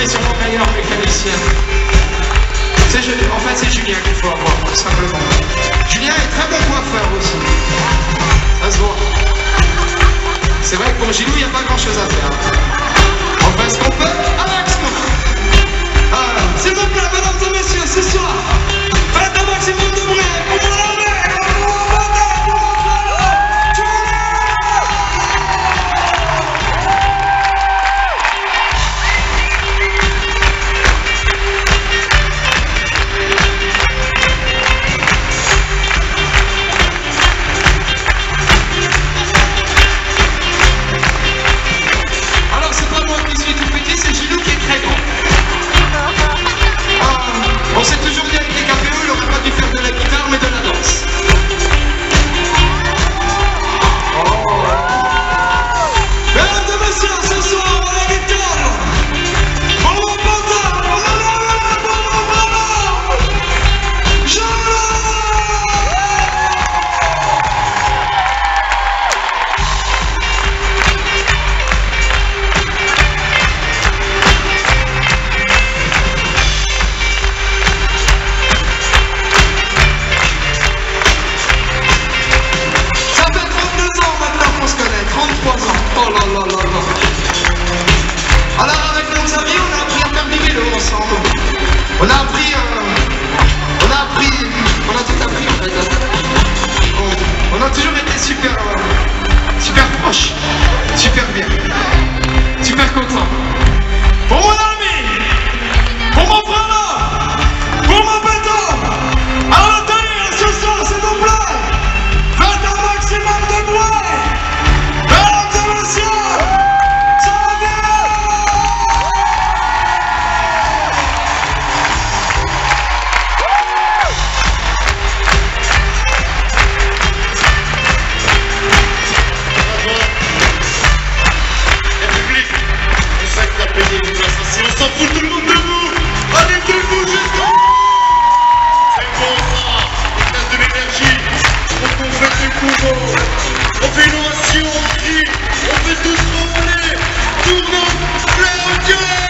l'école est sûrement meilleure que En fait, c'est Julien qu'il faut avoir, tout simplement. Julien est très bon coiffeur aussi. Ça se voit. C'est vrai que pour Gilou, il n'y a pas grand-chose à faire. On fait ce qu'on peut. toujours été super, euh, super proches. innovation, op innovatie, op industrie, tout notre